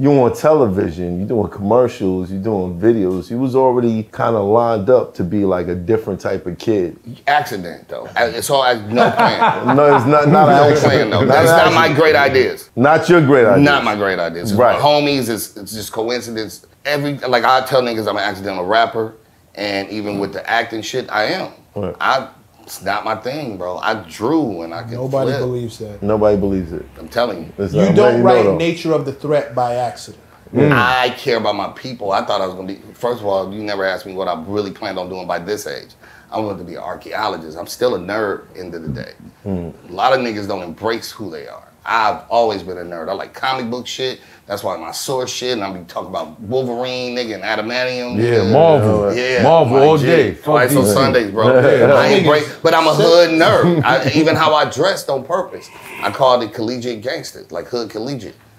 you on television, you're doing commercials, you're doing videos. You was already kind of lined up to be like a different type of kid. Accident though. It's all no plan. No, it's not not no an plan though. Not That's not my great ideas. Not your great ideas. Not my great ideas. Right. My homies, it's, it's just coincidence. Every like I tell niggas I'm an accidental rapper, and even with the acting shit, I am. Right. I it's not my thing, bro. I drew and I can Nobody flip. believes that. Nobody believes it. I'm telling you. It's You don't know, write though. Nature of the Threat by accident. Mm. I care about my people. I thought I was gonna be. First of all, you never asked me what I really planned on doing by this age. I wanted to be an archaeologist. I'm still a nerd. End of the day, mm. a lot of niggas don't embrace who they are. I've always been a nerd. I like comic book shit. That's why my source shit. And I be talking about Wolverine, nigga, and adamantium. Yeah, nigga. Marvel. Yeah, Marvel all G. day. Fuck Right, so Sundays, bro. Yeah. I embrace, Niggas- but I'm a hood nerd. I, even how I dressed on purpose. I called it collegiate gangster, like hood collegiate.